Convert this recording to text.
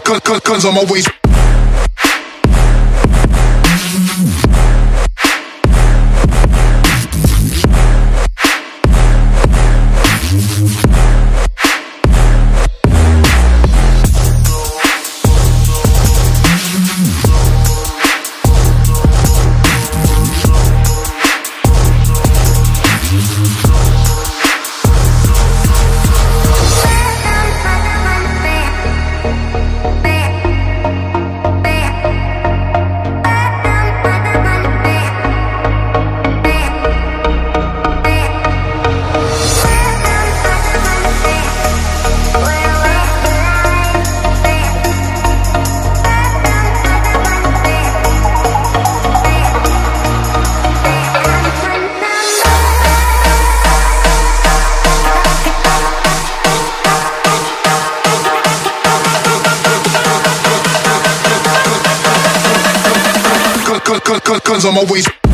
Guns on my waist. guns on my waist.